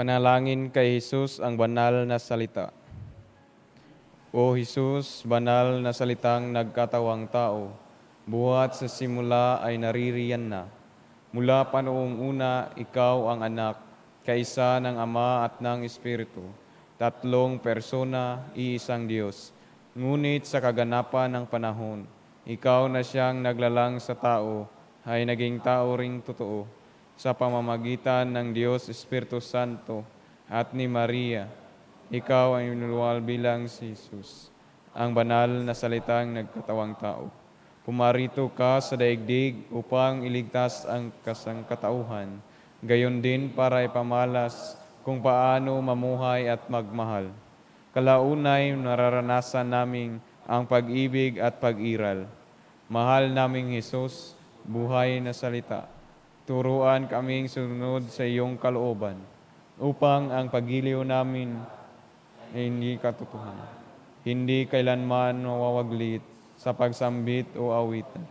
Panalangin kay Jesus ang banal na salita. O Jesus, banal na salitang nagkatawang tao, buhat sa simula ay naririyan na. Mula pa noong una, ikaw ang anak, kaisa ng Ama at ng Espiritu, tatlong persona, iisang Diyos. Ngunit sa kaganapan ng panahon, ikaw na siyang naglalang sa tao, ay naging tao ring totoo sa pamamagitan ng Diyos Espiritu Santo at ni Maria, ikaw ang inuluwal bilang si Jesus, ang banal na salitang nagkatawang tao. Pumarito ka sa daigdig upang iligtas ang kasangkatauhan, gayon din para ipamalas kung paano mamuhay at magmahal. Kalaunay nararanasan naming ang pag-ibig at pag-iral. Mahal naming Jesus, buhay na salita turuan kaming sunod sa iyong kalooban upang ang pagiliw namin ay hindi katotohanan. Hindi kailanman mawawaglit sa pagsambit o awitan.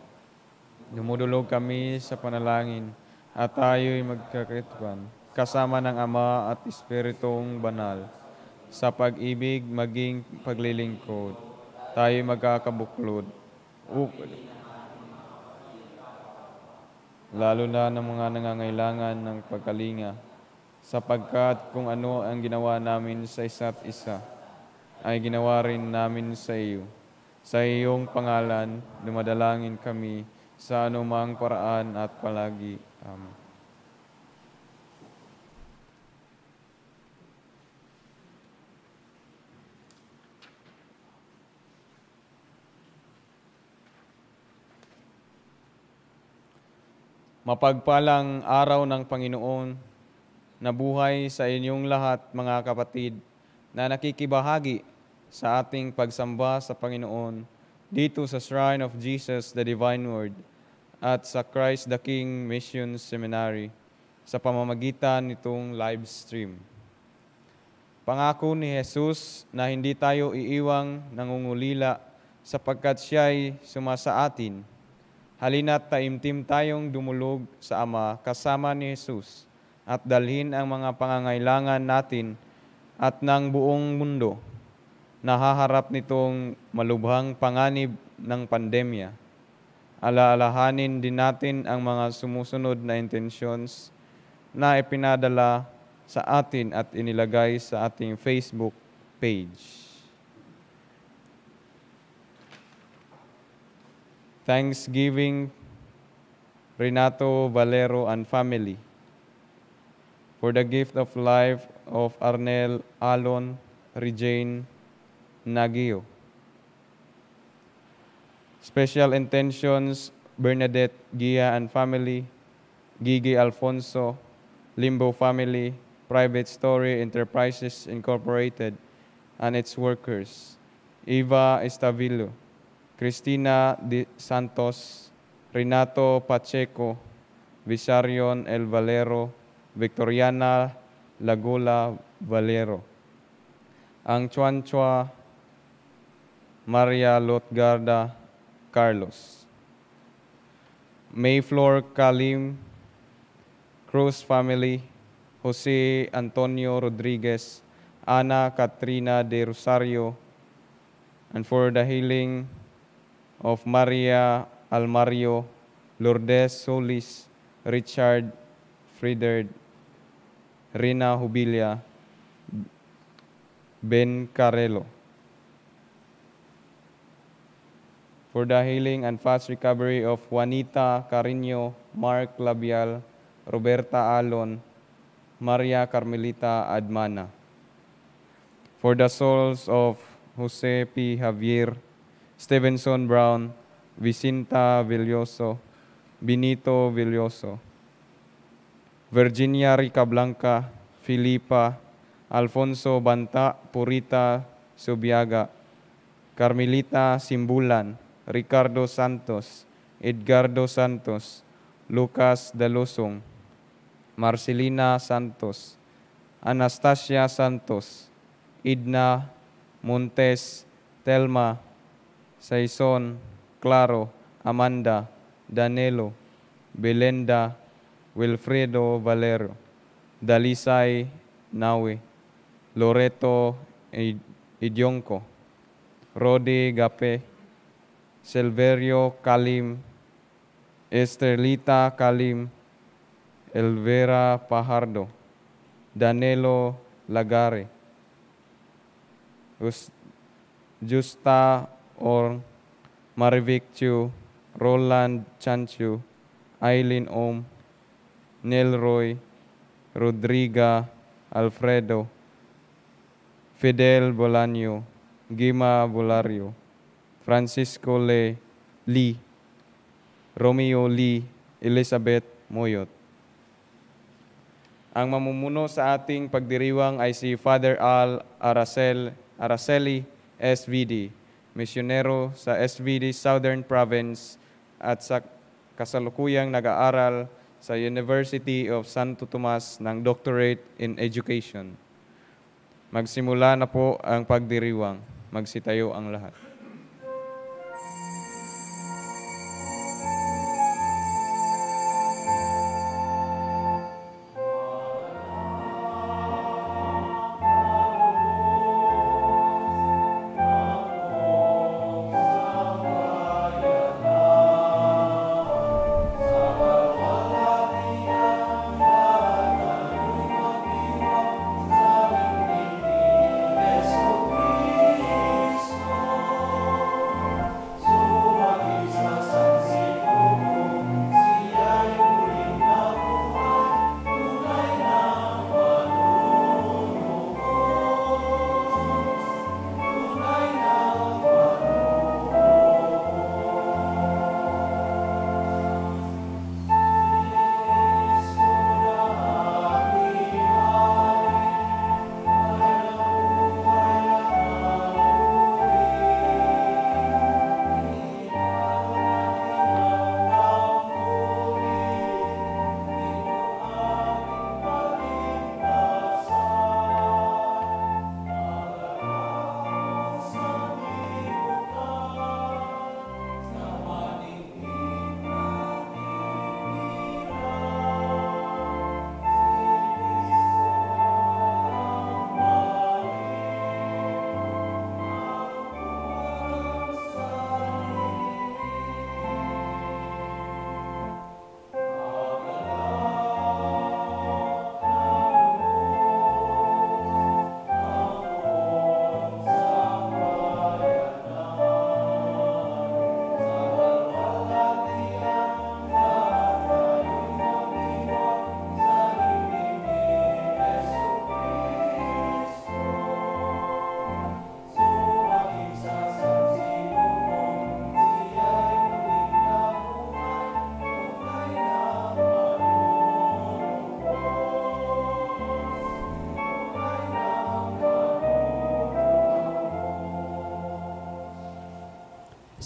Dumudulog kami sa panalangin at tayo'y magkakituan kasama ng Ama at Espiritong Banal sa pag-ibig maging paglilingkod. Tayo'y magkakabuklod lalo na ng mga nangangailangan ng pagkalinga, sapagkat kung ano ang ginawa namin sa isa't isa, ay ginawa rin namin sa iyo. Sa iyong pangalan, dumadalangin kami sa anumang paraan at palagi. Amen. Mapagpalang araw ng Panginoon na buhay sa inyong lahat mga kapatid na nakikibahagi sa ating pagsamba sa Panginoon dito sa Shrine of Jesus the Divine Word at sa Christ the King Mission Seminary sa pamamagitan nitong live stream. Pangako ni Jesus na hindi tayo iiwang nangungulila sapagkat siya'y sumasa atin Halina't taimtim tayong dumulog sa Ama kasama ni Jesus at dalhin ang mga pangangailangan natin at ng buong mundo na haharap nitong malubhang panganib ng pandemya. Alaalahanin din natin ang mga sumusunod na intentions na ipinadala sa atin at inilagay sa ating Facebook page. Thanksgiving, Renato Valero and family for the gift of life of Arnel Alon Regine Nagio. Special intentions, Bernadette Gia and family, Gigi Alfonso, Limbo family, Private Story Enterprises Incorporated, and its workers, Eva Estavillo, Cristina De Santos, Renato Pacheco, Visarion El Valero, Victoriana Lagula Valero. Ang Chuanchua Maria Lotgarda Carlos. Mayflower Kalim, Cruz family, Jose Antonio Rodriguez, Ana Katrina de Rosario, and for the healing of Maria Almario, Lourdes Solis, Richard Friederd, Rina Hubilia, Ben Carelo. For the healing and fast recovery of Juanita Carino, Mark Labial, Roberta Alon, Maria Carmelita Admana. For the souls of Jose P. Javier, Stevenson Brown, Vicinta Villoso, Benito Villoso, Virginia Rica Blanca, Filipa, Alfonso Banta, Purita Subiaga, Carmelita Simbulan, Ricardo Santos, Edgardo Santos, Lucas Dalosong, Marcelina Santos, Anastasia Santos, Idna Montes, Telma Saison, Claro, Amanda, Danilo, Belenda, Wilfredo Valero, Dalisay, Nawi, Loreto Id- Idyongko, Rodi Gape, Silverio Kalim, Estrelita Kalim, Elvera Pajardo, Danilo Lagare, Us- Justa Or, Marivic Chu, Roland Chanchu, Eileen Om, Nelroy, Rodriga Alfredo, Fidel Bolaño, Gima Bolario, Francisco Le Lee, Romeo Lee, Elizabeth Moyot. Ang mamumuno sa ating pagdiriwang ay si Father Al Aracel, Araceli, SVD, misyonero sa SVD Southern Province at sa kasalukuyang nag-aaral sa University of Santo Tomas ng Doctorate in Education. Magsimula na po ang pagdiriwang. Magsitayo ang lahat.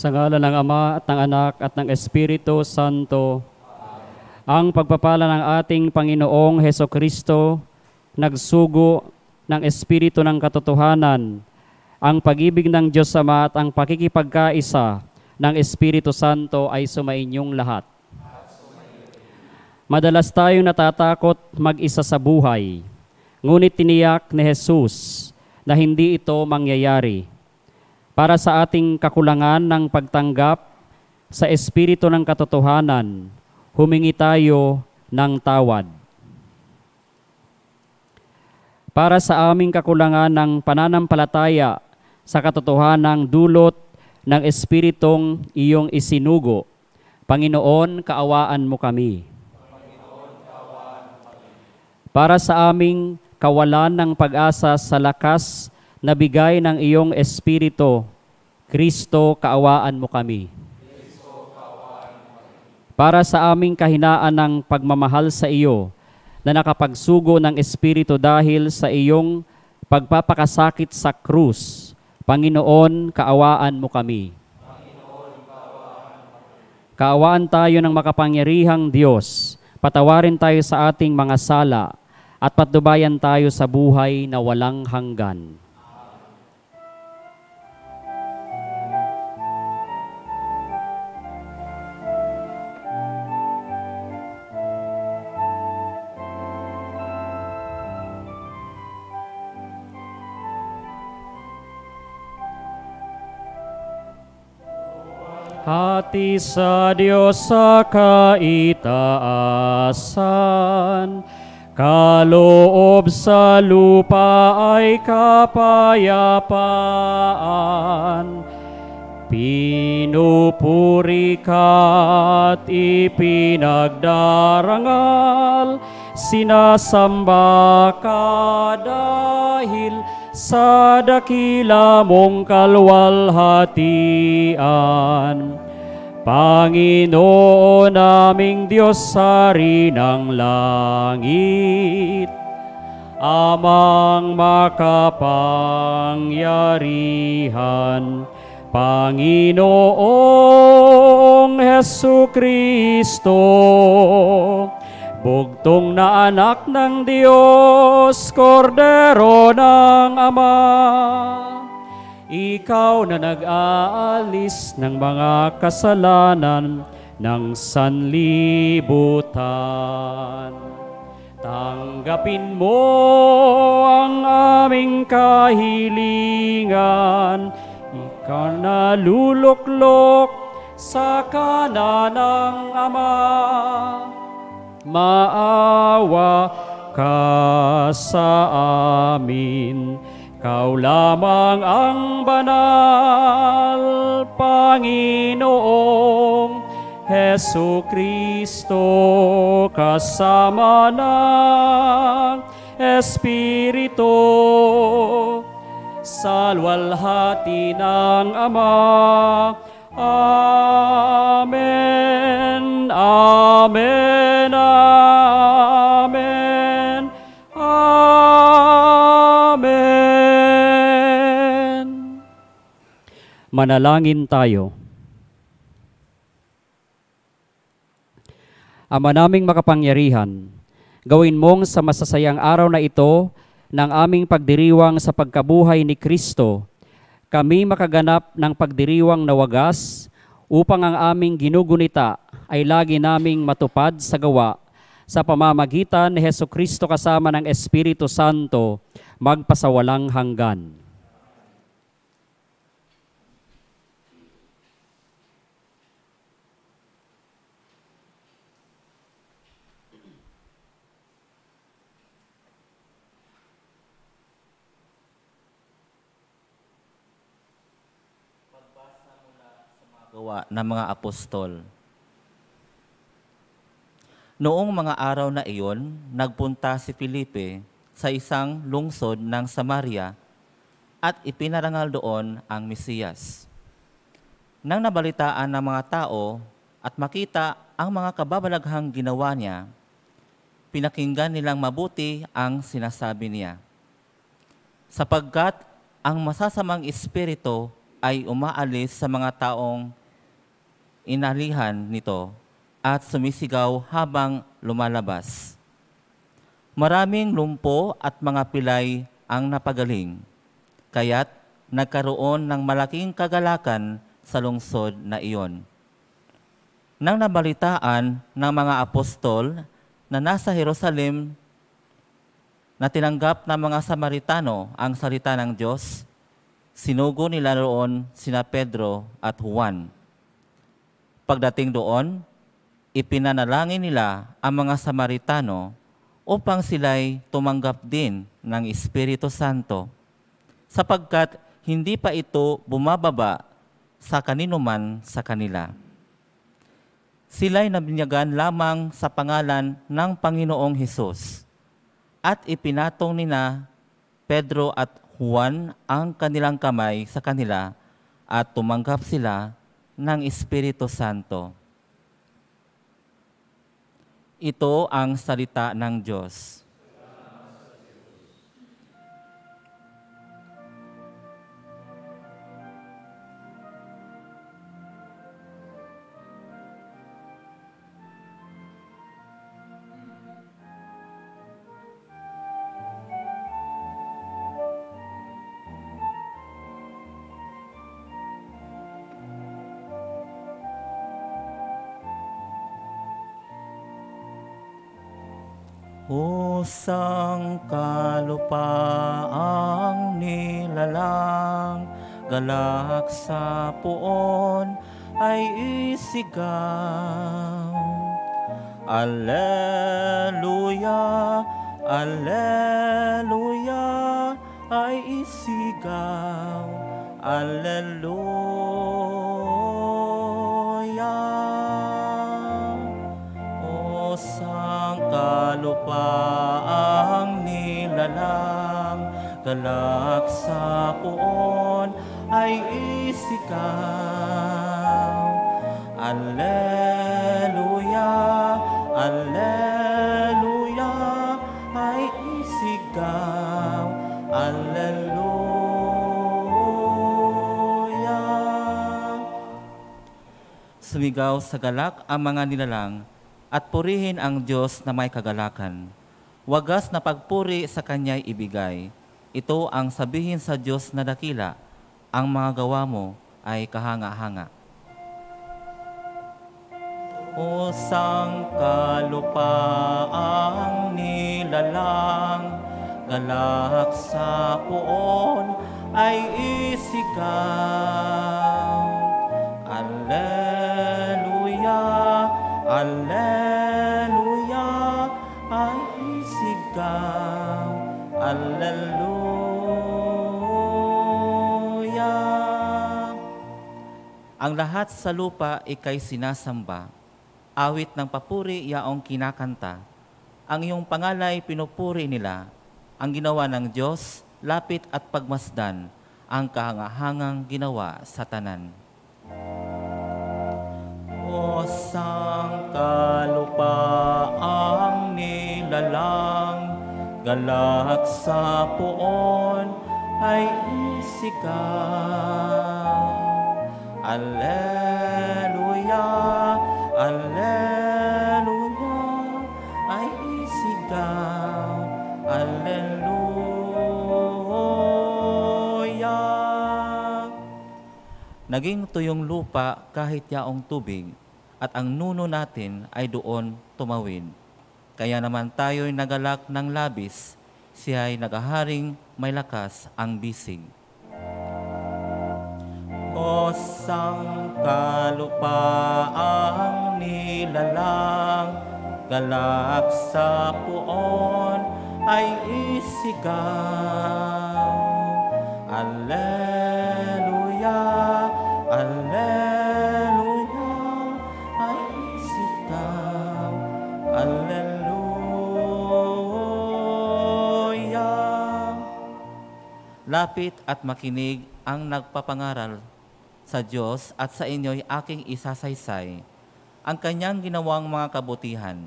Sa ngala ng Ama at ng Anak at ng Espiritu Santo, ang pagpapala ng ating Panginoong Heso Kristo, nagsugo ng Espiritu ng katotohanan, ang pag-ibig ng Diyos Ama at ang pakikipagkaisa ng Espiritu Santo ay sumainyong lahat. Madalas tayong natatakot mag-isa sa buhay, ngunit tiniyak ni Jesus na hindi ito mangyayari para sa ating kakulangan ng pagtanggap sa Espiritu ng katotohanan, humingi tayo ng tawad. Para sa aming kakulangan ng pananampalataya sa katotohanang dulot ng Espiritong iyong isinugo, Panginoon, kaawaan mo kami. Para sa aming kawalan ng pag-asa sa lakas na bigay ng iyong Espiritu, Kristo, kaawaan mo kami. Para sa aming kahinaan ng pagmamahal sa iyo, na nakapagsugo ng Espiritu dahil sa iyong pagpapakasakit sa krus, Panginoon, kaawaan mo kami. Kaawaan tayo ng makapangyarihang Diyos, patawarin tayo sa ating mga sala, at patnubayan tayo sa buhay na walang hanggan. Hati sa Diyos sa kaitaasan, kaloob sa lupa ay kapayapaan. Pinupuri ka at ipinagdarangal, sinasamba ka dahil sa dakila mong kalwalhatian. Panginoon naming Diyos sa ng langit, Amang makapangyarihan, Panginoong Heso Kristo, Bugtong na anak ng Diyos, kordero ng Ama. Ikaw na nag-aalis ng mga kasalanan ng sanlibutan. Tanggapin mo ang aming kahilingan, ikaw na luluklok sa kanan ng Ama maawa ka sa amin. Kau lamang ang banal Panginoong Heso Kristo kasama ng Espiritu sa luwalhati ng Ama. Amen. Amen. Amen. Manalangin tayo. Ama naming makapangyarihan, gawin mong sa masasayang araw na ito ng aming pagdiriwang sa pagkabuhay ni Kristo, kami makaganap ng pagdiriwang na wagas upang ang aming ginugunita ay lagi naming matupad sa gawa sa pamamagitan ni Heso Kristo kasama ng Espiritu Santo magpasawalang hanggan. Gawa ng mga apostol. Noong mga araw na iyon, nagpunta si Felipe sa isang lungsod ng Samaria at ipinarangal doon ang Mesiyas. Nang nabalitaan ng mga tao at makita ang mga kababalaghang ginawa niya, pinakinggan nilang mabuti ang sinasabi niya. Sapagkat ang masasamang espiritu ay umaalis sa mga taong inalihan nito at sumisigaw habang lumalabas. Maraming lumpo at mga pilay ang napagaling, kaya't nagkaroon ng malaking kagalakan sa lungsod na iyon. Nang nabalitaan ng mga apostol na nasa Jerusalem na tinanggap ng mga Samaritano ang salita ng Diyos, sinugo nila roon sina Pedro at Juan Pagdating doon, ipinanalangin nila ang mga Samaritano upang sila'y tumanggap din ng Espiritu Santo sapagkat hindi pa ito bumababa sa kaninuman sa kanila. Sila'y nabinyagan lamang sa pangalan ng Panginoong Hesus at ipinatong nina Pedro at Juan ang kanilang kamay sa kanila at tumanggap sila ng Espiritu Santo. Ito ang salita ng Diyos. Usang kalupaang nilalang, galak sa puon, ay isigaw. Alleluia, Alleluia, ay isigaw. O sangkalupaang nilalang, galak sa puon ay isigaw. Alleluia, Alleluia, ay isigaw. Alleluia. Sumigaw sa galak ang mga nilalang at purihin ang Diyos na may kagalakan. Wagas na pagpuri sa Kanya'y ibigay. Ito ang sabihin sa Diyos na dakila, ang mga gawa mo ay kahanga-hanga. O sangkalupaang nilalang, galak sa puon ay isigaw. Alleluia, Alleluia, ay isigaw. Alleluia. Ang lahat sa lupa ikay sinasamba, awit ng papuri yaong kinakanta. Ang iyong pangalay pinupuri nila, ang ginawa ng Diyos, lapit at pagmasdan, ang kahangahangang ginawa sa tanan. O sangkalupaang nilalang, galak sa puon ay isigaw. Alleluia, Alleluia, ay isigaw. Alleluia. Naging tuyong lupa kahit yaong tubig, at ang nuno natin ay doon tumawid. Kaya naman tayo'y nagalak ng labis, siya'y nagaharing may lakas ang bisig. O sangkalupaang nilalang, galak sa puon ay isigaw. Alleluia, Lapit at makinig ang nagpapangaral sa Diyos at sa inyo'y aking isasaysay ang kanyang ginawang mga kabutihan.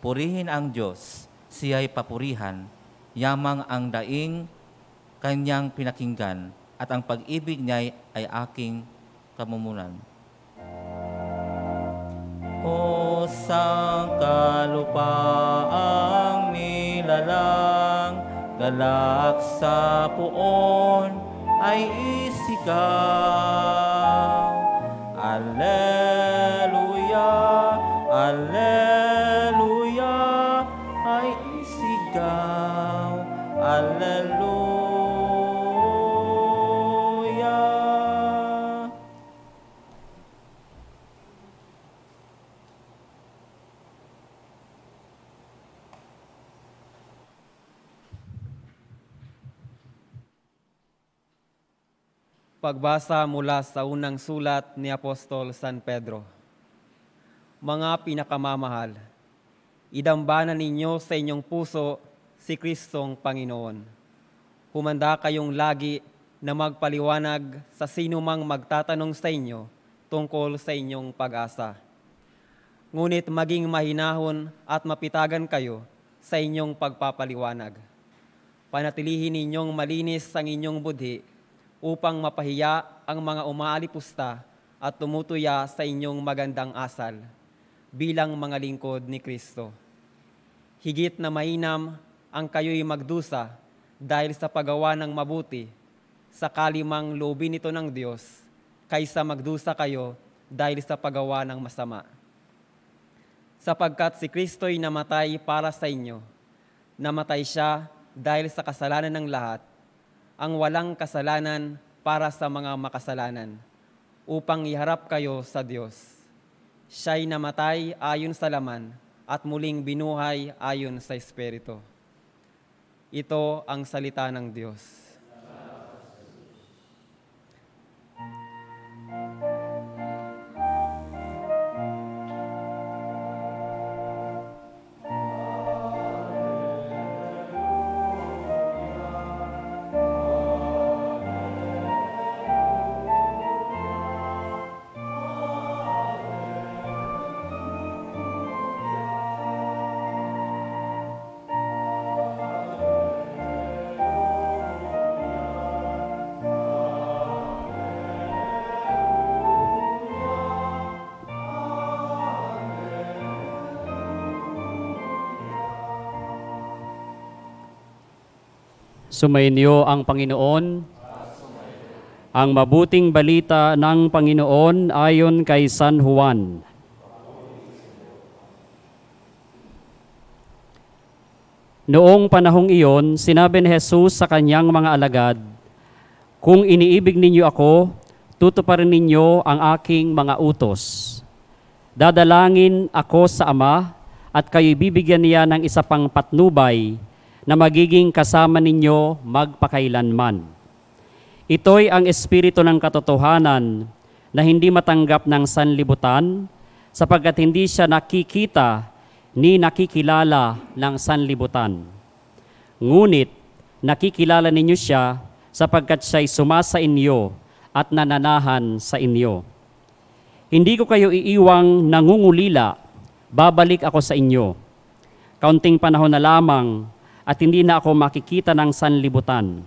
Purihin ang Diyos, siya'y papurihan, yamang ang daing kanyang pinakinggan at ang pag-ibig niya ay aking kamumunan. O sangkalupaang nilalang, galak sa puon ay isigaw. Alleluia, Alleluia, ay isigaw. Alleluia. Pagbasa mula sa unang sulat ni Apostol San Pedro. Mga pinakamamahal, idambanan ninyo sa inyong puso si Kristong Panginoon. Humanda kayong lagi na magpaliwanag sa sino mang magtatanong sa inyo tungkol sa inyong pag-asa. Ngunit maging mahinahon at mapitagan kayo sa inyong pagpapaliwanag. Panatilihin ninyong malinis ang inyong budhi upang mapahiya ang mga umaalipusta at tumutuya sa inyong magandang asal bilang mga lingkod ni Kristo. Higit na mainam ang kayo'y magdusa dahil sa paggawa ng mabuti, sakali mang loobin ito ng Diyos, kaysa magdusa kayo dahil sa paggawa ng masama. Sapagkat si Kristo'y namatay para sa inyo, namatay siya dahil sa kasalanan ng lahat, ang walang kasalanan para sa mga makasalanan, upang iharap kayo sa Diyos. Siya'y namatay ayon sa laman at muling binuhay ayon sa Espiritu. Ito ang salita ng Diyos. Sumainyo ang Panginoon. Ang mabuting balita ng Panginoon ayon kay San Juan. Noong panahong iyon, sinabi ni Jesus sa kanyang mga alagad, Kung iniibig ninyo ako, tutuparin ninyo ang aking mga utos. Dadalangin ako sa Ama at kayo'y bibigyan niya ng isa pang patnubay na magiging kasama ninyo magpakailanman. Ito'y ang espiritu ng katotohanan na hindi matanggap ng sanlibutan sapagkat hindi siya nakikita ni nakikilala ng sanlibutan. Ngunit nakikilala ninyo siya sapagkat siya'y sumasa inyo at nananahan sa inyo. Hindi ko kayo iiwang nangungulila, babalik ako sa inyo. Kaunting panahon na lamang at hindi na ako makikita ng sanlibutan.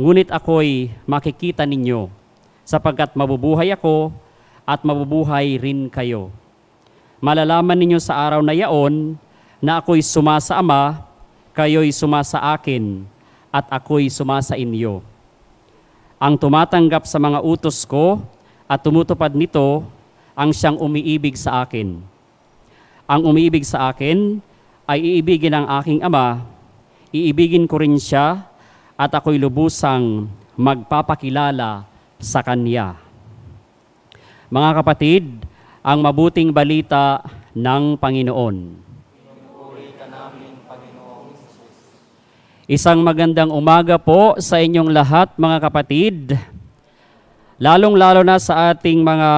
Ngunit ako'y makikita ninyo sapagkat mabubuhay ako at mabubuhay rin kayo. Malalaman ninyo sa araw na yaon na ako'y sumasa Ama, kayo'y sumasa akin, at ako'y sumasa inyo. Ang tumatanggap sa mga utos ko at tumutupad nito, ang siyang umiibig sa akin. Ang umiibig sa akin ay iibigin ang aking Ama, iibigin ko rin siya, at ako'y lubusang magpapakilala sa Kanya. Mga kapatid, ang mabuting balita ng Panginoon. Isang magandang umaga po sa inyong lahat mga kapatid. Lalong-lalo na sa ating mga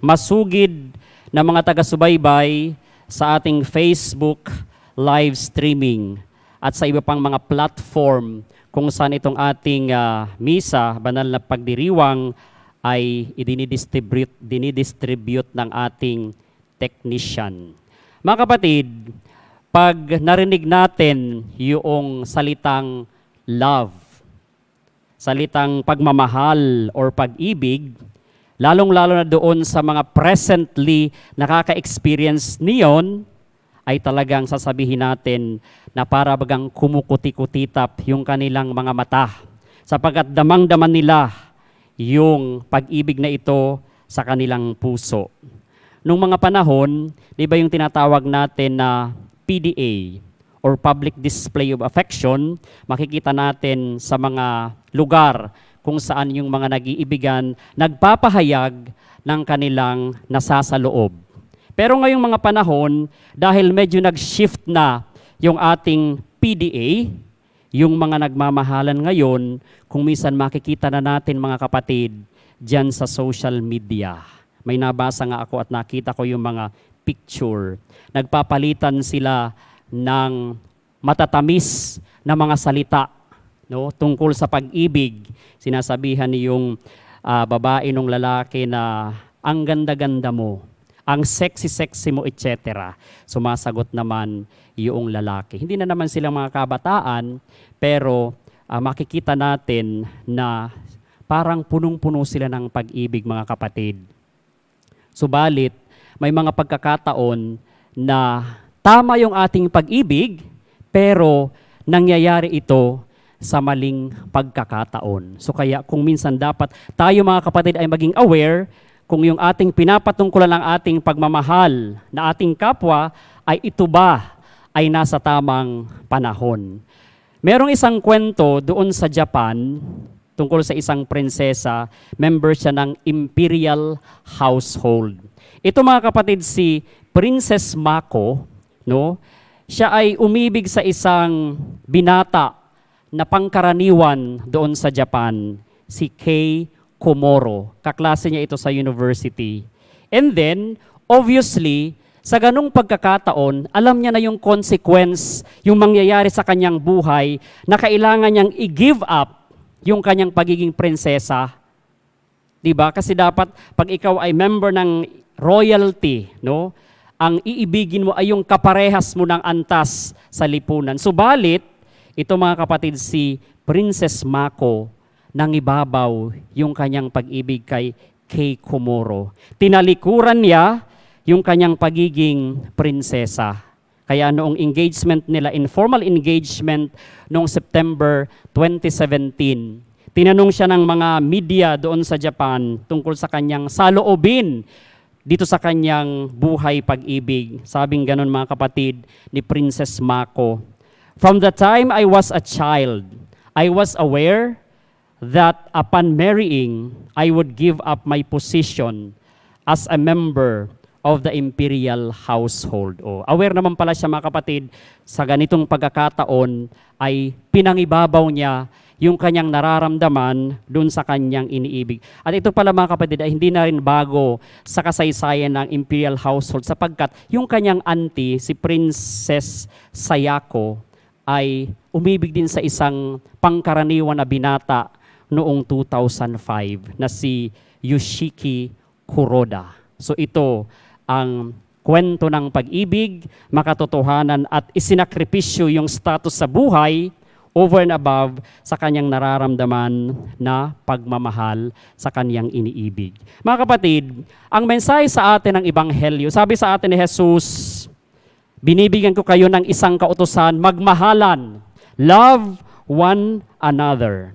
masugid na mga taga-subaybay sa ating Facebook live streaming at sa iba pang mga platform kung saan itong ating uh, misa, banal na pagdiriwang ay idinidistribute, dinidistribute ng ating technician. Mga kapatid, pag narinig natin yung salitang love, salitang pagmamahal or pag-ibig, lalong-lalo na doon sa mga presently nakaka-experience niyon, ay talagang sasabihin natin na para bagang kumukuti-kutitap yung kanilang mga mata sapagkat damang-daman nila yung pag-ibig na ito sa kanilang puso. Nung mga panahon, di ba yung tinatawag natin na PDA or Public Display of Affection, makikita natin sa mga lugar kung saan yung mga nag-iibigan nagpapahayag ng kanilang nasasaloob. Pero ngayong mga panahon, dahil medyo nag-shift na yung ating PDA, yung mga nagmamahalan ngayon, kung minsan makikita na natin mga kapatid, dyan sa social media. May nabasa nga ako at nakita ko yung mga picture. Nagpapalitan sila ng matatamis na mga salita no, tungkol sa pag-ibig. Sinasabihan ni yung uh, babae ng lalaki na ang ganda-ganda mo, ang sexy-sexy mo, etc. Sumasagot naman yung lalaki. Hindi na naman silang mga kabataan, pero uh, makikita natin na parang punong-puno sila ng pag-ibig, mga kapatid. Subalit, may mga pagkakataon na tama yung ating pag-ibig, pero nangyayari ito sa maling pagkakataon. So kaya kung minsan dapat tayo mga kapatid ay maging aware kung yung ating pinapatungkulan ng ating pagmamahal na ating kapwa ay ito ba ay nasa tamang panahon. Merong isang kwento doon sa Japan tungkol sa isang prinsesa, member siya ng imperial household. Ito mga kapatid si Princess Mako, no? Siya ay umibig sa isang binata na pangkaraniwan doon sa Japan, si Kei Komoro. Kaklase niya ito sa university. And then, obviously, sa ganong pagkakataon, alam niya na yung consequence, yung mangyayari sa kanyang buhay, na kailangan niyang i-give up yung kanyang pagiging prinsesa. ba? Kasi dapat pag ikaw ay member ng royalty, no? Ang iibigin mo ay yung kaparehas mo ng antas sa lipunan. Subalit, ito mga kapatid si Princess Mako nang ibabaw yung kanyang pag-ibig kay Kay Komoro. Tinalikuran niya yung kanyang pagiging prinsesa. Kaya noong engagement nila, informal engagement noong September 2017, tinanong siya ng mga media doon sa Japan tungkol sa kanyang saloobin dito sa kanyang buhay pag-ibig. Sabing ganun mga kapatid ni Princess Mako. From the time I was a child, I was aware that upon marrying, I would give up my position as a member of the imperial household. O, aware naman pala siya mga kapatid, sa ganitong pagkakataon ay pinangibabaw niya yung kanyang nararamdaman dun sa kanyang iniibig. At ito pala mga kapatid ay hindi na rin bago sa kasaysayan ng imperial household sapagkat yung kanyang auntie, si Princess Sayako, ay umibig din sa isang pangkaraniwan na binata noong 2005 na si Yoshiki Kuroda. So ito ang kwento ng pag-ibig, makatotohanan at isinakripisyo yung status sa buhay over and above sa kanyang nararamdaman na pagmamahal sa kanyang iniibig. Mga kapatid, ang mensahe sa atin ng Ebanghelyo, sabi sa atin ni Jesus, binibigyan ko kayo ng isang kautosan, magmahalan, love one another.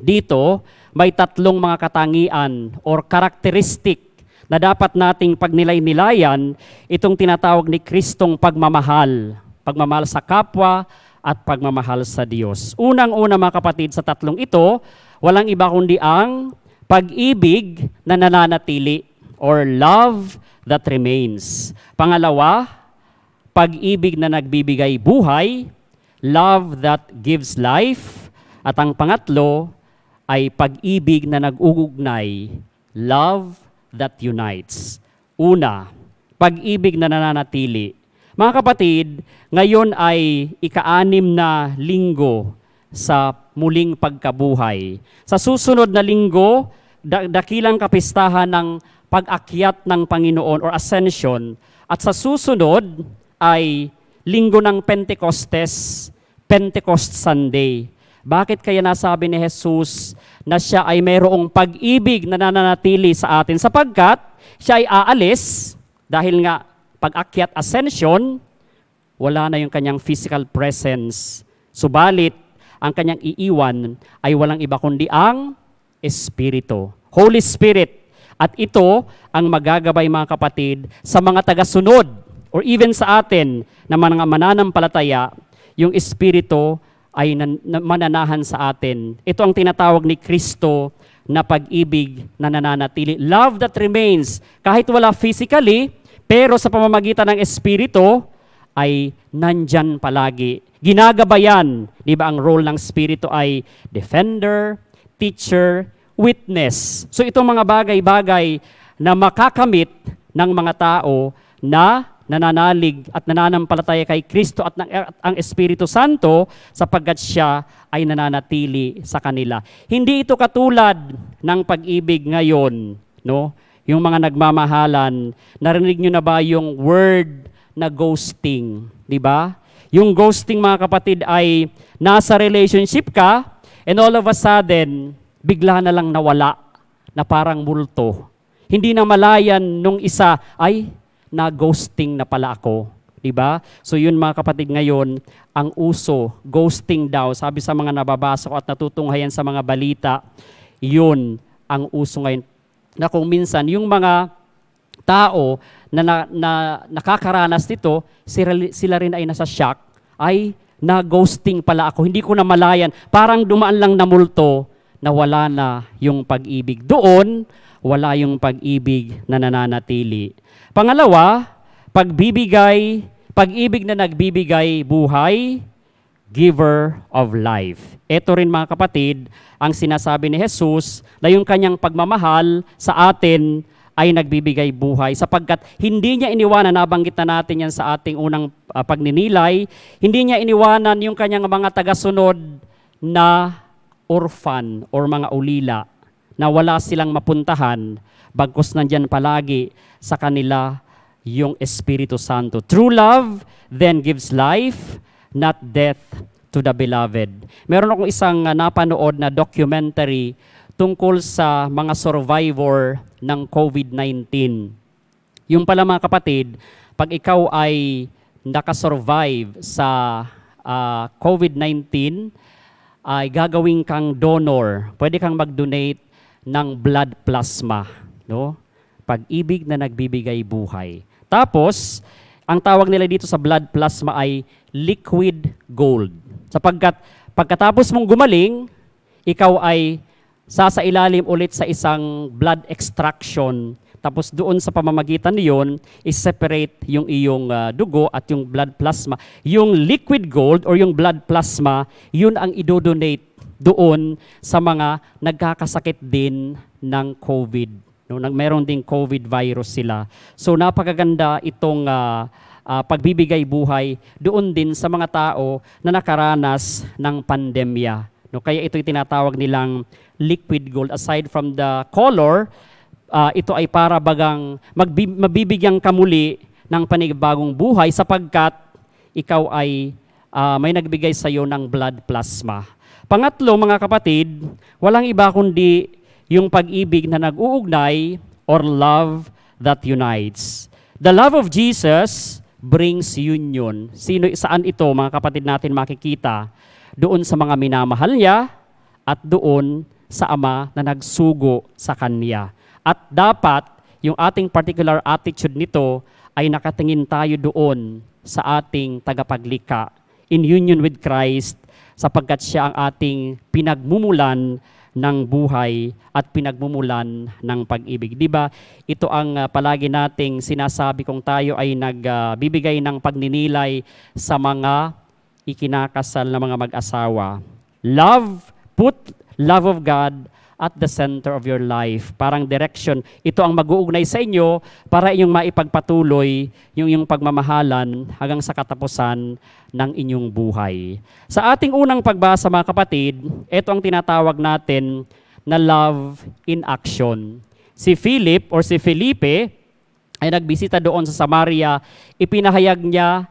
Dito, may tatlong mga katangian or karakteristik na dapat nating pagnilay-nilayan itong tinatawag ni Kristong pagmamahal. Pagmamahal sa kapwa at pagmamahal sa Diyos. Unang-una mga kapatid sa tatlong ito, walang iba kundi ang pag-ibig na nananatili or love that remains. Pangalawa, pag-ibig na nagbibigay buhay, love that gives life. At ang pangatlo ay pag-ibig na nag-uugnay, love that unites. Una, pag-ibig na nananatili. Mga kapatid, ngayon ay ikaanim na linggo sa muling pagkabuhay. Sa susunod na linggo, dakilang kapistahan ng pag-akyat ng Panginoon or ascension. At sa susunod ay linggo ng Pentecostes, Pentecost Sunday. Bakit kaya nasabi ni Jesus na siya ay mayroong pag-ibig na nananatili sa atin sapagkat siya ay aalis dahil nga pag-akyat ascension, wala na yung kanyang physical presence. Subalit, ang kanyang iiwan ay walang iba kundi ang Espiritu. Holy Spirit. At ito ang magagabay mga kapatid sa mga tagasunod or even sa atin na mga mananampalataya, yung Espiritu ay nan, na, mananahan sa atin. Ito ang tinatawag ni Kristo na pag-ibig na nananatili. Love that remains. Kahit wala physically, pero sa pamamagitan ng Espiritu, ay nandyan palagi. Ginagabayan. Di ba ang role ng Espiritu ay defender, teacher, witness. So itong mga bagay-bagay na makakamit ng mga tao na nananalig at nananampalataya kay Kristo at, at ang Espiritu Santo sapagkat siya ay nananatili sa kanila. Hindi ito katulad ng pag-ibig ngayon, no? Yung mga nagmamahalan, narinig nyo na ba yung word na ghosting, di ba? Yung ghosting mga kapatid ay nasa relationship ka and all of a sudden bigla na lang nawala na parang multo. Hindi na malayan nung isa, ay, na ghosting na pala ako. 'di ba? So yun mga kapatid ngayon, ang uso, ghosting daw, sabi sa mga nababasa ko at natutunghayan sa mga balita, yun ang uso ngayon. Na kung minsan yung mga tao na, na, na nakakaranas nito, sila, sila rin ay nasa shock, ay na ghosting pala ako, hindi ko na malayan, parang dumaan lang na multo, na wala na yung pag-ibig. Doon, wala yung pag-ibig na nananatili. Pangalawa, pagbibigay, pag-ibig na nagbibigay buhay, giver of life. Ito rin mga kapatid, ang sinasabi ni Jesus na yung kanyang pagmamahal sa atin ay nagbibigay buhay sapagkat hindi niya iniwanan, nabanggit na natin yan sa ating unang uh, pagninilay, hindi niya iniwanan yung kanyang mga tagasunod na orphan or mga ulila na wala silang mapuntahan bagkus nandyan palagi sa kanila yung Espiritu Santo. True love then gives life, not death to the beloved. Meron akong isang uh, napanood na documentary tungkol sa mga survivor ng COVID-19. Yung pala mga kapatid, pag ikaw ay nakasurvive sa uh, COVID-19, ay gagawin kang donor. Pwede kang mag-donate ng blood plasma. No? Pag-ibig na nagbibigay buhay. Tapos, ang tawag nila dito sa blood plasma ay liquid gold. Sapagkat pagkatapos mong gumaling, ikaw ay sasailalim ulit sa isang blood extraction. Tapos doon sa pamamagitan niyon, is-separate yung iyong uh, dugo at yung blood plasma. Yung liquid gold or yung blood plasma, yun ang idodonate doon sa mga nagkakasakit din ng COVID. No, nang meron ding COVID virus sila. So napakaganda itong uh, uh, pagbibigay buhay doon din sa mga tao na nakaranas ng pandemya. No, kaya ito tinatawag nilang liquid gold. Aside from the color, uh, ito ay para bagang magbi- mabibigyang kamuli ng panibagong buhay sapagkat ikaw ay uh, may nagbigay sa iyo ng blood plasma. Pangatlo, mga kapatid, walang iba kundi yung pag-ibig na nag-uugnay or love that unites. The love of Jesus brings union. Sino, saan ito, mga kapatid natin makikita? Doon sa mga minamahal niya at doon sa Ama na nagsugo sa Kanya. At dapat yung ating particular attitude nito ay nakatingin tayo doon sa ating tagapaglikha in union with Christ sapagkat siya ang ating pinagmumulan ng buhay at pinagmumulan ng pag-ibig. 'Di ba? Ito ang uh, palagi nating sinasabi kung tayo ay nagbibigay uh, ng pagninilay sa mga ikinakasal na mga mag-asawa. Love, put love of God at the center of your life. Parang direction. Ito ang mag-uugnay sa inyo para inyong maipagpatuloy yung yung pagmamahalan hanggang sa katapusan ng inyong buhay. Sa ating unang pagbasa mga kapatid, ito ang tinatawag natin na love in action. Si Philip or si Felipe ay nagbisita doon sa Samaria, ipinahayag niya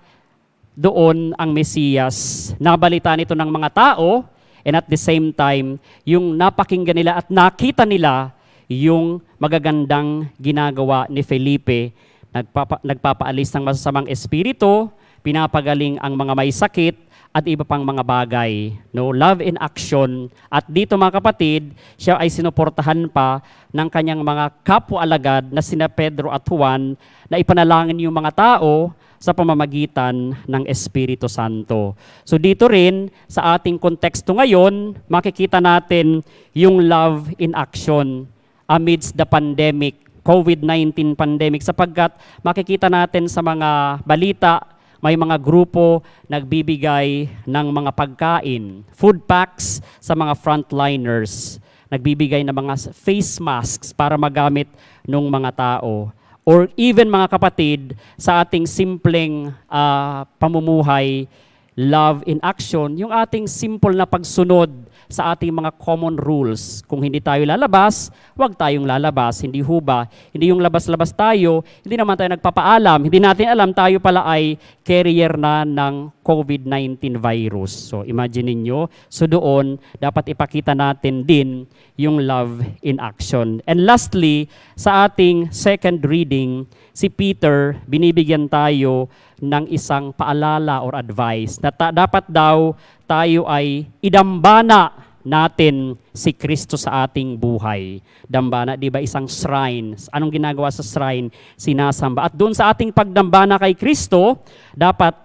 doon ang Mesiyas. Nabalita nito ng mga tao, And at the same time, yung napakinggan nila at nakita nila yung magagandang ginagawa ni Felipe, nagpapa, nagpapaalis ng masasamang espiritu, pinapagaling ang mga may sakit, at iba pang mga bagay. No? Love in action. At dito mga kapatid, siya ay sinuportahan pa ng kanyang mga kapwa-alagad na sina Pedro at Juan na ipanalangin yung mga tao sa pamamagitan ng Espiritu Santo. So dito rin, sa ating konteksto ngayon, makikita natin yung love in action amidst the pandemic, COVID-19 pandemic, sapagkat makikita natin sa mga balita, may mga grupo nagbibigay ng mga pagkain, food packs sa mga frontliners, nagbibigay ng mga face masks para magamit ng mga tao or even mga kapatid, sa ating simpleng uh, pamumuhay, love in action, yung ating simple na pagsunod sa ating mga common rules. Kung hindi tayo lalabas, huwag tayong lalabas. Hindi huba. Hindi yung labas-labas tayo, hindi naman tayo nagpapaalam. Hindi natin alam tayo pala ay carrier na ng COVID-19 virus. So imagine niyo so doon dapat ipakita natin din yung love in action. And lastly, sa ating second reading, si Peter, binibigyan tayo ng isang paalala or advice na ta- dapat daw tayo ay idambana natin si Kristo sa ating buhay. Dambana, di ba, isang shrine. Anong ginagawa sa shrine? Sinasamba. At doon sa ating pagdambana kay Kristo, dapat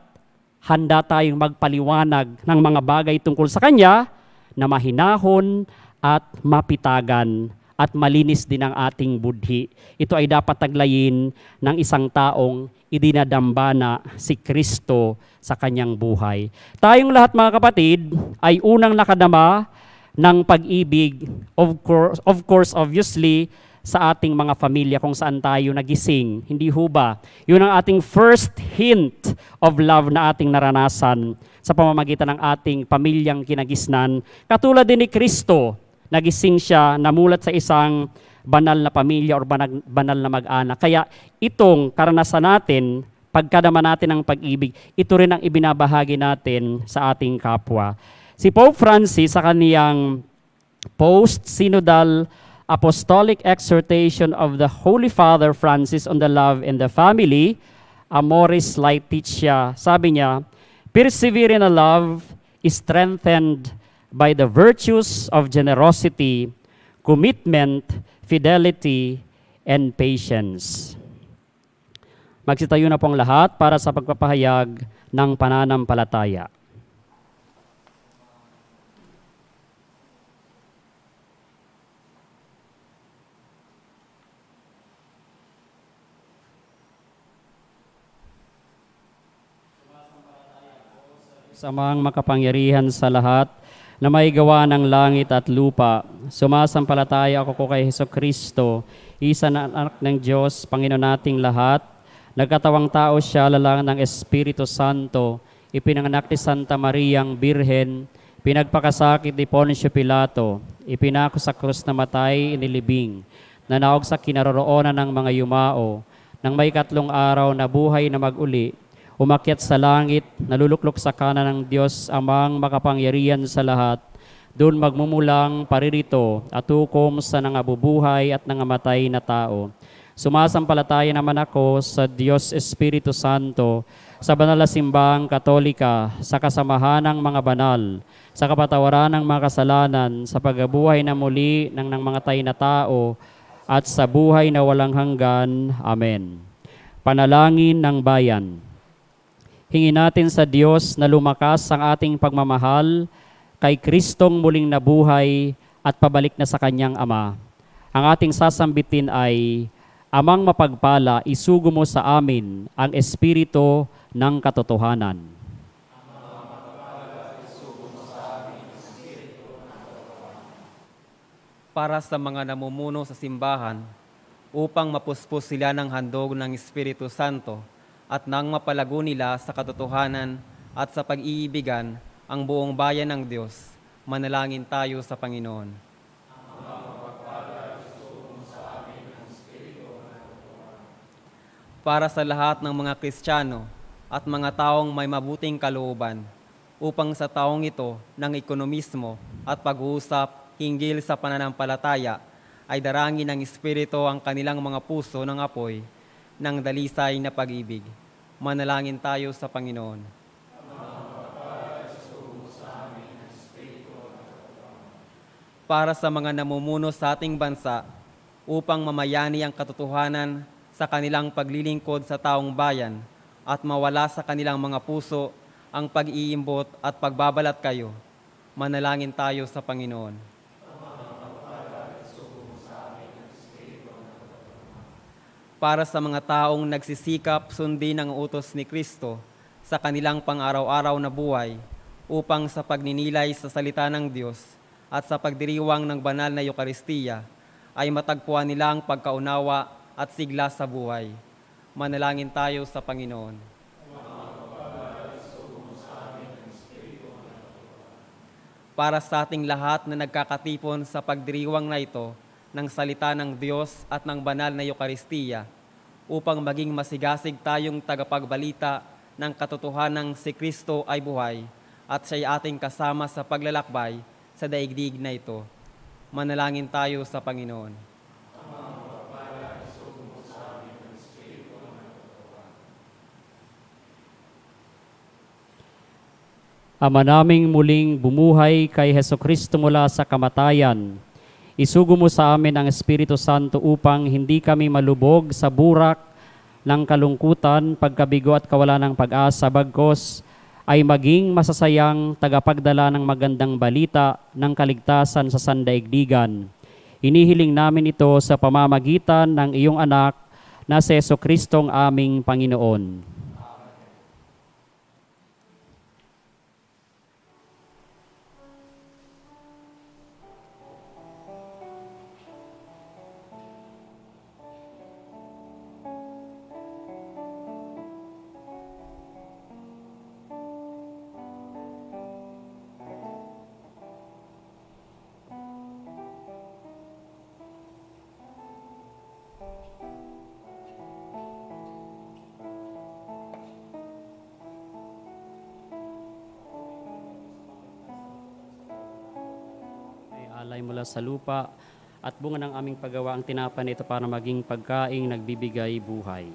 handa tayong magpaliwanag ng mga bagay tungkol sa Kanya na mahinahon at mapitagan at malinis din ang ating budhi. Ito ay dapat taglayin ng isang taong idinadambana si Kristo sa kanyang buhay. Tayong lahat mga kapatid ay unang nakadama ng pag-ibig, of course, of course obviously, sa ating mga pamilya kung saan tayo nagising. Hindi ho ba? Yun ang ating first hint of love na ating naranasan sa pamamagitan ng ating pamilyang kinagisnan. Katulad din ni Kristo, nagising siya, namulat sa isang banal na pamilya or banal, na mag-anak. Kaya itong karanasan natin, pagkadama natin ng pag-ibig, ito rin ang ibinabahagi natin sa ating kapwa. Si Pope Francis sa kaniyang post-synodal apostolic exhortation of the Holy Father Francis on the love in the family, Amoris Laetitia, sabi niya, persevere in a love is strengthened by the virtues of generosity, commitment, fidelity, and patience. Magsitayo na pong lahat para sa pagpapahayag ng pananampalataya. Samang makapangyarihan sa lahat na may gawa ng langit at lupa. Sumasampalataya ako ko kay Heso Kristo, isa na anak ng Diyos, Panginoon nating lahat. Nagkatawang tao siya lalang ng Espiritu Santo, ipinanganak ni Santa Mariang Birhen, pinagpakasakit ni Poncio Pilato, ipinako sa krus na matay, inilibing, nanaog sa kinaroroonan ng mga yumao, nang may katlong araw na buhay na maguli, umakyat sa langit, naluluklok sa kanan ng Diyos amang makapangyarihan sa lahat, doon magmumulang paririto at hukom sa nangabubuhay at nangamatay na tao. Sumasampalataya naman ako sa Diyos Espiritu Santo, sa banal na simbang katolika, sa kasamahan ng mga banal, sa kapatawaran ng mga kasalanan, sa pagabuhay na muli ng ng mga tay na tao, at sa buhay na walang hanggan. Amen. Panalangin ng Bayan Hingin natin sa Diyos na lumakas ang ating pagmamahal kay Kristong muling nabuhay at pabalik na sa kanyang Ama. Ang ating sasambitin ay, Amang mapagpala, isugo mo sa amin ang Espiritu ng katotohanan. Para sa mga namumuno sa simbahan, upang mapuspos sila ng handog ng Espiritu Santo, at nang mapalago nila sa katotohanan at sa pag-iibigan ang buong bayan ng Diyos, manalangin tayo sa Panginoon. Para sa lahat ng mga Kristiyano at mga taong may mabuting kalooban, upang sa taong ito ng ekonomismo at pag-uusap hinggil sa pananampalataya ay darangin ng Espiritu ang kanilang mga puso ng apoy ng dalisay na pag-ibig. Manalangin tayo sa Panginoon. Para sa mga namumuno sa ating bansa, upang mamayani ang katotohanan sa kanilang paglilingkod sa taong bayan at mawala sa kanilang mga puso ang pag-iimbot at pagbabalat kayo, manalangin tayo sa Panginoon. Para sa mga taong nagsisikap sundin ang utos ni Kristo sa kanilang pang-araw-araw na buhay upang sa pagninilay sa salita ng Diyos at sa pagdiriwang ng banal na Eukaristiya ay matagpuan nila ang pagkaunawa at sigla sa buhay. Manalangin tayo sa Panginoon. Para sa ating lahat na nagkakatipon sa pagdiriwang na ito, ng salita ng Diyos at ng banal na Eukaristiya upang maging masigasig tayong tagapagbalita ng katotohanan si Kristo ay buhay at siya'y ating kasama sa paglalakbay sa daigdig na ito. Manalangin tayo sa Panginoon. Ama naming muling bumuhay kay Heso Kristo mula sa kamatayan, Isugo mo sa amin ang Espiritu Santo upang hindi kami malubog sa burak ng kalungkutan, pagkabigo at kawalan ng pag-asa, bagkos ay maging masasayang tagapagdala ng magandang balita ng kaligtasan sa sandaigdigan. Inihiling namin ito sa pamamagitan ng iyong anak na si Yeso Kristong aming Panginoon. Mula sa lupa at bunga ng aming paggawa ang tinapan ito para maging pagkaing nagbibigay buhay.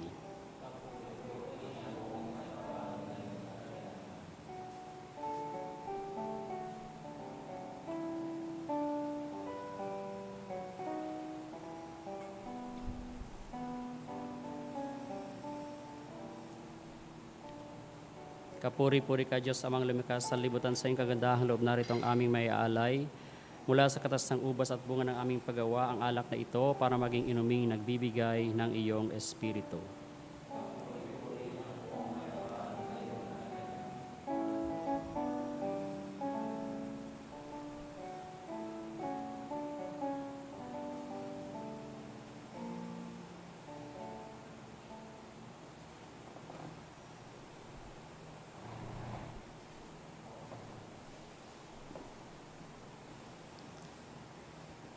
Kapuri-puri ka Diyos amang lumikas sa libutan sa iyong kagandahan loob narito ang aming may aalay. Mula sa katas ng ubas at bunga ng aming paggawa ang alak na ito para maging inuming nagbibigay ng iyong espiritu.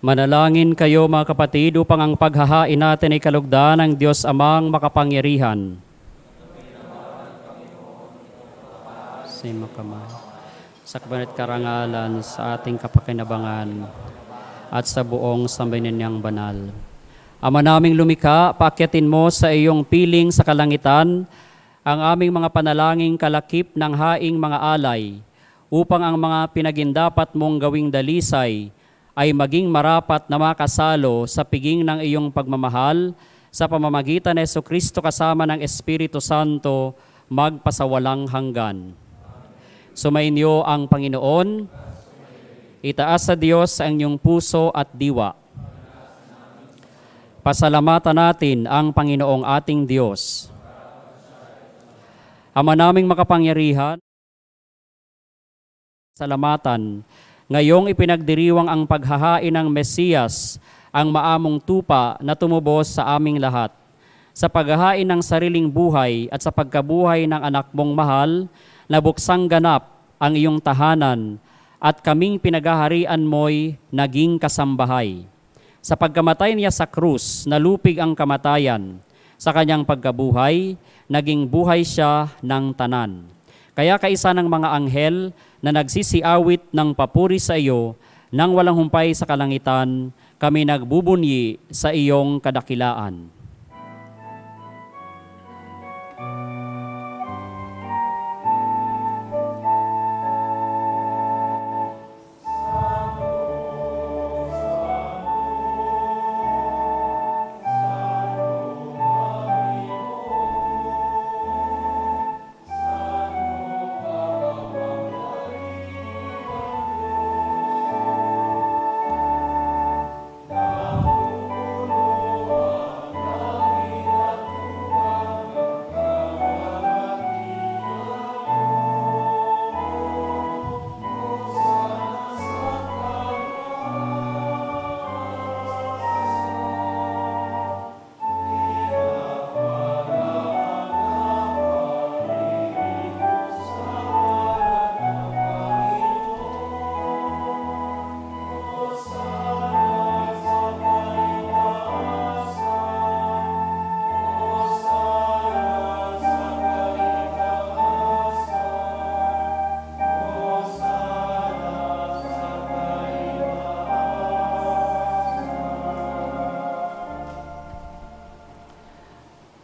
Manalangin kayo mga kapatid upang ang paghahain natin ay kalugdan ng Diyos amang makapangyarihan. Sa makamay. Karangalan sa ating kapakinabangan at sa buong sambayanan niyang banal. Ama naming lumika, paakyatin mo sa iyong piling sa kalangitan ang aming mga panalangin kalakip ng haing mga alay upang ang mga pinagindapat mong gawing dalisay ay maging marapat na makasalo sa piging ng iyong pagmamahal sa pamamagitan ni Kristo kasama ng Espiritu Santo magpasawalang hanggan. Sumainyo ang Panginoon, itaas sa Diyos ang inyong puso at diwa. Pasalamatan natin ang Panginoong ating Diyos. Ama naming makapangyarihan, salamatan, ngayong ipinagdiriwang ang paghahain ng Mesiyas, ang maamong tupa na tumubos sa aming lahat. Sa paghahain ng sariling buhay at sa pagkabuhay ng anak mong mahal, nabuksang ganap ang iyong tahanan at kaming pinaghaharian mo'y naging kasambahay. Sa pagkamatay niya sa krus, nalupig ang kamatayan. Sa kanyang pagkabuhay, naging buhay siya ng tanan. Kaya kaisa ng mga anghel na nagsisiawit ng papuri sa iyo, nang walang humpay sa kalangitan, kami nagbubunyi sa iyong kadakilaan.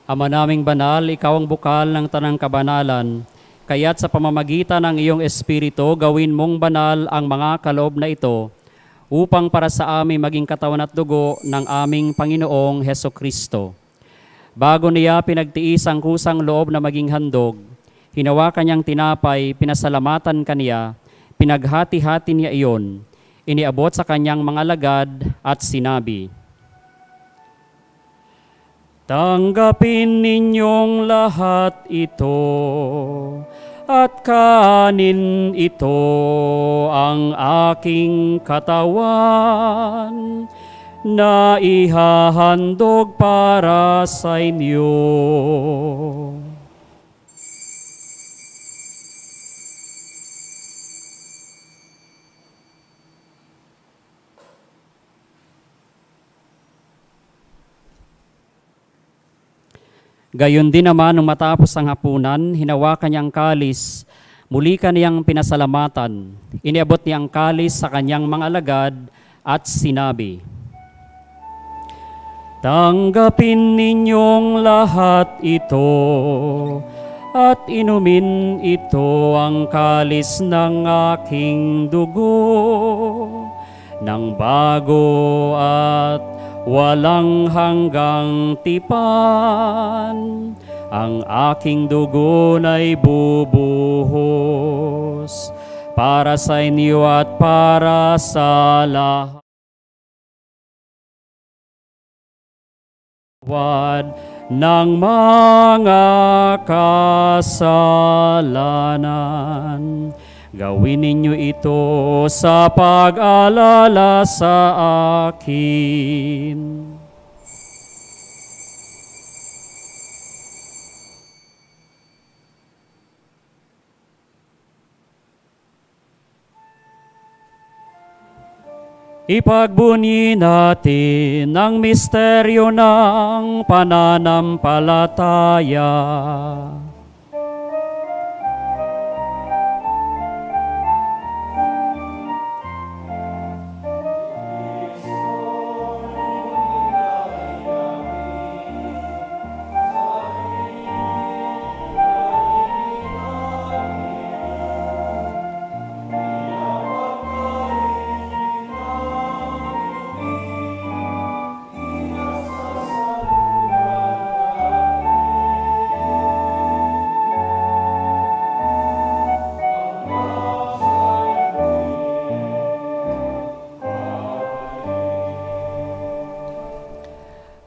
Ama naming banal, ikaw ang bukal ng tanang kabanalan, kaya't sa pamamagitan ng iyong Espiritu, gawin mong banal ang mga kaloob na ito, upang para sa amin maging katawan at dugo ng aming Panginoong Heso Kristo. Bago niya pinagtiis ang kusang loob na maging handog, Hinawakan niyang tinapay, pinasalamatan kaniya, pinaghati-hati niya iyon, iniabot sa kanyang mga lagad at sinabi, Tanggapin ninyong lahat ito at kanin ito ang aking katawan na ihahandog para sa inyo. Gayon din naman nung matapos ang hapunan, hinawakan niya ang kalis, muli kaniyang pinasalamatan. Iniabot niya ang kalis sa kanyang mga alagad at sinabi, Tanggapin ninyong lahat ito at inumin ito ang kalis ng aking dugo ng bago at walang hanggang tipan. Ang aking dugo ay bubuhos para sa inyo at para sa lahat. Ng mga kasalanan. Gawin ninyo ito sa pag-alala sa akin. Ipagbunyi natin ang misteryo ng pananampalataya.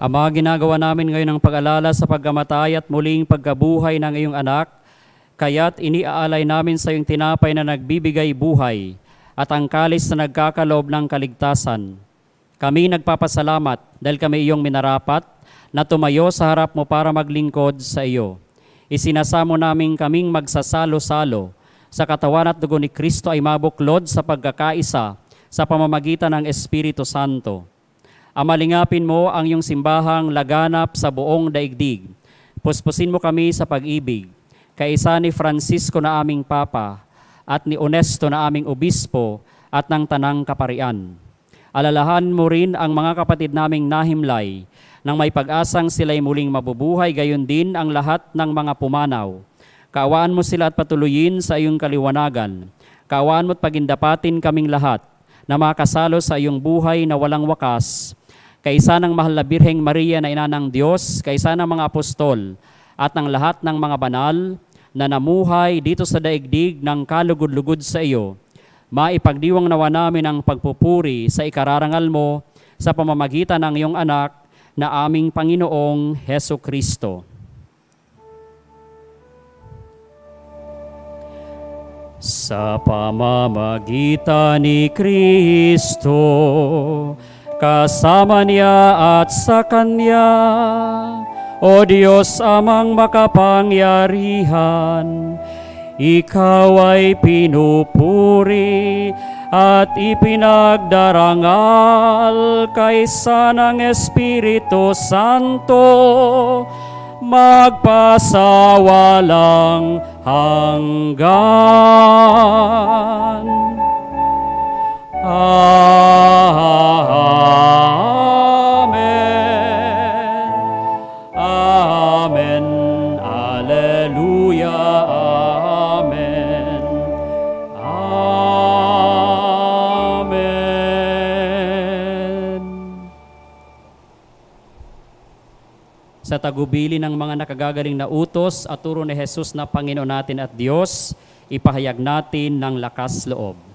Ang mga ginagawa namin ngayon ng pag-alala sa pagkamatay at muling pagkabuhay ng iyong anak, kaya't iniaalay namin sa iyong tinapay na nagbibigay buhay at ang kalis na nagkakaloob ng kaligtasan. Kami nagpapasalamat dahil kami iyong minarapat na tumayo sa harap mo para maglingkod sa iyo. Isinasamo namin kaming magsasalo-salo sa katawan at dugo ni Kristo ay mabuklod sa pagkakaisa sa pamamagitan ng Espiritu Santo. Amalingapin mo ang iyong simbahang laganap sa buong daigdig. Puspusin mo kami sa pag-ibig. Kaisa ni Francisco na aming Papa at ni Onesto na aming Obispo at ng Tanang Kaparian. Alalahan mo rin ang mga kapatid naming nahimlay nang may pag-asang sila'y muling mabubuhay, gayon din ang lahat ng mga pumanaw. Kaawaan mo sila at patuloyin sa iyong kaliwanagan. Kaawaan mo at pagindapatin kaming lahat na makasalo sa iyong buhay na walang wakas kaysa ng mahal na Birheng Maria na ina ng Diyos, kaysa ng mga apostol, at ng lahat ng mga banal na namuhay dito sa daigdig ng kalugod-lugod sa iyo, maipagdiwang nawa namin ang pagpupuri sa ikararangal mo sa pamamagitan ng iyong anak na aming Panginoong Heso Kristo. Sa pamamagitan ni Kristo, kasama niya at sa Kanya, O Diyos amang makapangyarihan, Ikaw ay pinupuri at ipinagdarangal kaysa ng Espiritu Santo, magpasawalang hanggan. Amen. Amen. Alleluia. Amen. Amen. sa tagubili ng mga nakagagaling na utos at turo ni Jesus na Panginoon natin at Diyos, ipahayag natin ng lakas loob.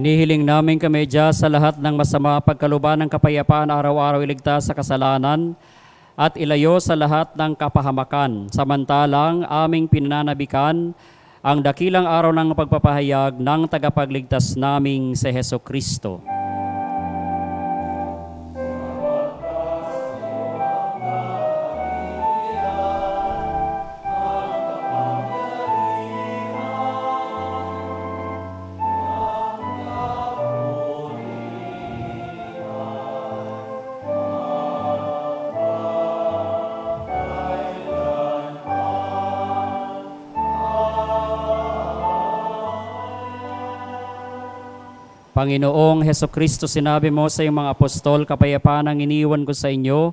Hinihiling namin kami Diyas sa lahat ng masama pagkaluban ng kapayapaan araw-araw iligtas sa kasalanan at ilayo sa lahat ng kapahamakan. Samantalang aming pinananabikan ang dakilang araw ng pagpapahayag ng tagapagligtas naming si Heso Kristo. Panginoong Heso Kristo, sinabi mo sa iyong mga apostol, kapayapaan ang iniwan ko sa inyo,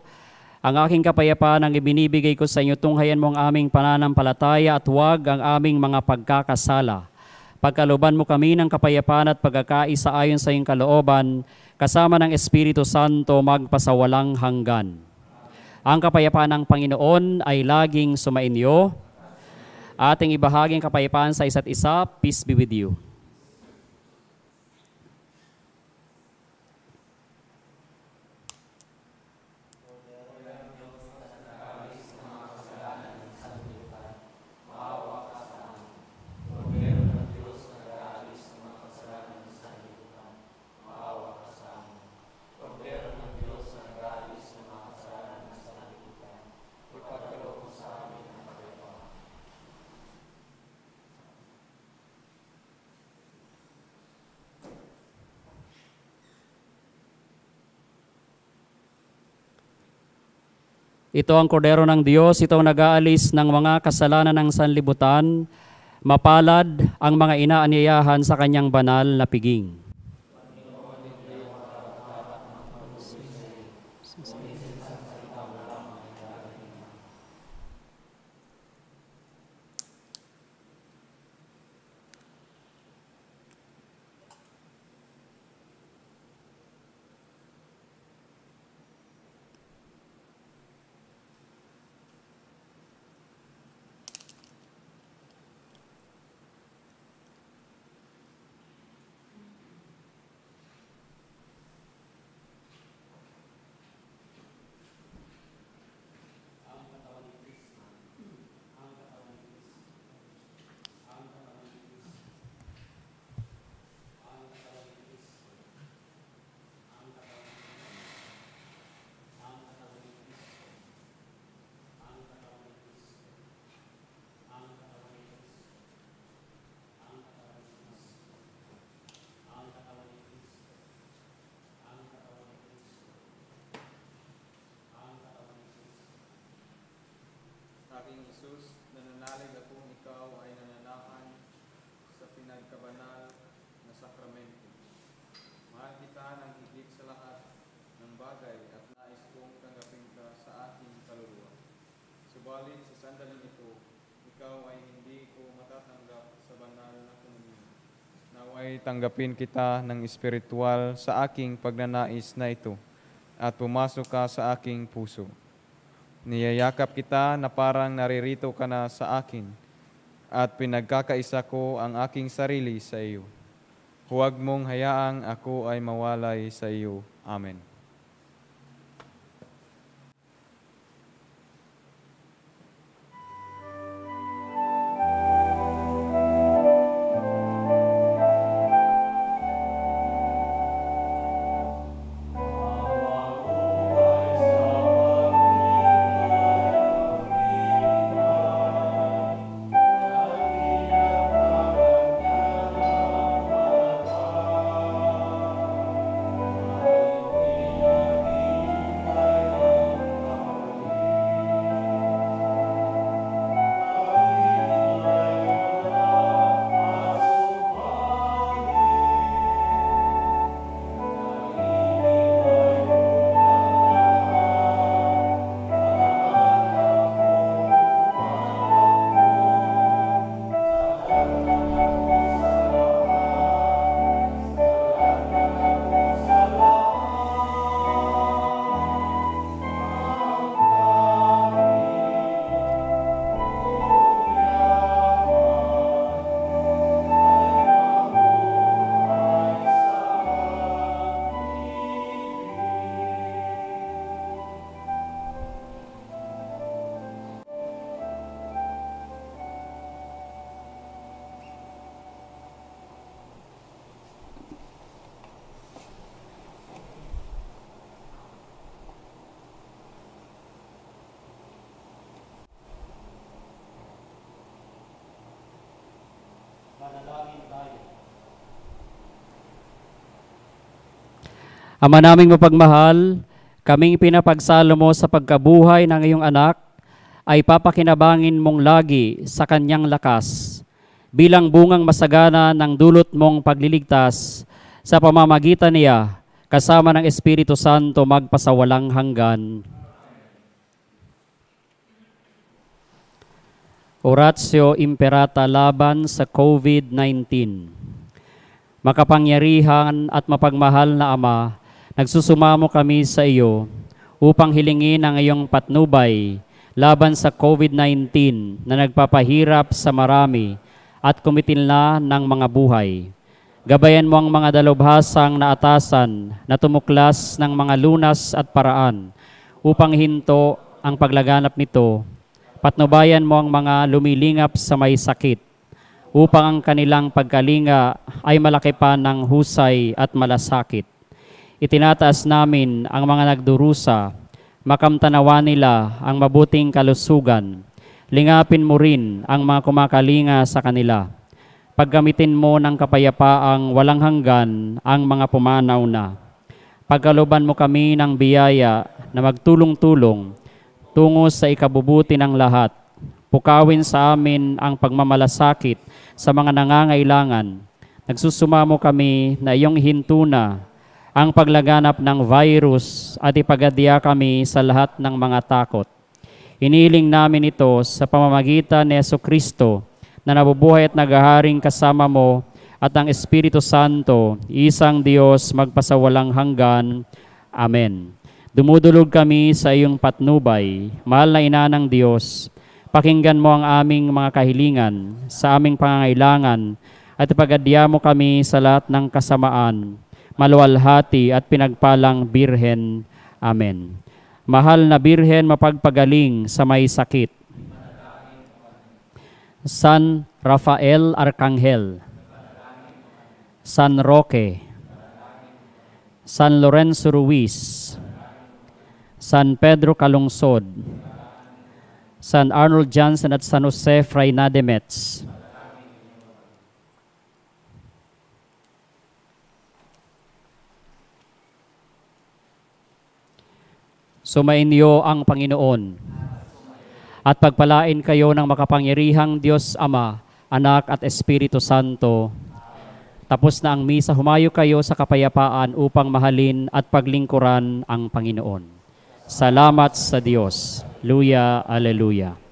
ang aking kapayapaan ang ibinibigay ko sa inyo, tunghayan mo ang aming pananampalataya at huwag ang aming mga pagkakasala. Pagkaluban mo kami ng kapayapaan at pagkakaisa ayon sa iyong kalooban, kasama ng Espiritu Santo magpasawalang hanggan. Ang kapayapaan ng Panginoon ay laging sumainyo. Ating ibahaging kapayapaan sa isa't isa, peace be with you. Ito ang kordero ng Diyos, ito ang nag-aalis ng mga kasalanan ng sanlibutan. Mapalad ang mga inaanyayahan sa kanyang banal na piging. aking Isus, nananalig akong ikaw ay nananahan sa pinagkabanal na sakramento. Mahal kita ng higit sa lahat ng bagay at nais kong tanggapin ka sa ating kaluluwa. Subalit sa sandaling ito, ikaw ay hindi ko matatanggap sa banal na komunyon. Naway tanggapin kita ng espiritual sa aking pagnanais na ito at pumasok ka sa aking puso Niyayakap kita na parang naririto ka na sa akin at pinagkakaisa ko ang aking sarili sa iyo. Huwag mong hayaang ako ay mawalay sa iyo. Amen. Ama naming mapagmahal, kaming pinapagsalo mo sa pagkabuhay ng iyong anak, ay papakinabangin mong lagi sa kanyang lakas, bilang bungang masagana ng dulot mong pagliligtas sa pamamagitan niya, kasama ng Espiritu Santo magpasawalang hanggan. Oratio Imperata laban sa COVID-19. Makapangyarihan at mapagmahal na Ama, nagsusumamo kami sa iyo upang hilingin ang iyong patnubay laban sa COVID-19 na nagpapahirap sa marami at kumitilna ng mga buhay. Gabayan mo ang mga dalubhasang naatasan na tumuklas ng mga lunas at paraan upang hinto ang paglaganap nito. Patnubayan mo ang mga lumilingap sa may sakit upang ang kanilang pagkalinga ay malaki pa ng husay at malasakit. Itinataas namin ang mga nagdurusa, makamtanawa nila ang mabuting kalusugan. Lingapin mo rin ang mga kumakalinga sa kanila. Paggamitin mo ng kapayapaang walang hanggan ang mga pumanaw na. Pagkaluban mo kami ng biyaya na magtulong-tulong tungo sa ikabubuti ng lahat. Pukawin sa amin ang pagmamalasakit sa mga nangangailangan. Nagsusumamo kami na iyong hintuna ang paglaganap ng virus at ipagadya kami sa lahat ng mga takot. Iniling namin ito sa pamamagitan ni Yeso Kristo na nabubuhay at naghaharing kasama mo at ang Espiritu Santo, isang Diyos magpasawalang hanggan. Amen. Dumudulog kami sa iyong patnubay, mahal na ina ng Diyos. Pakinggan mo ang aming mga kahilingan sa aming pangangailangan at ipagadya mo kami sa lahat ng kasamaan, maluwalhati at pinagpalang Birhen. Amen. Mahal na Birhen, mapagpagaling sa may sakit. San Rafael Arcangel, San Roque, San Lorenzo Ruiz, San Pedro Calungsod, San Arnold Johnson at San Jose Fray Nademets. Sumainyo ang Panginoon at pagpalain kayo ng makapangyarihang Diyos Ama, Anak at Espiritu Santo. Tapos na ang misa, humayo kayo sa kapayapaan upang mahalin at paglingkuran ang Panginoon. Salamat sa Diyos. Luya, Aleluya.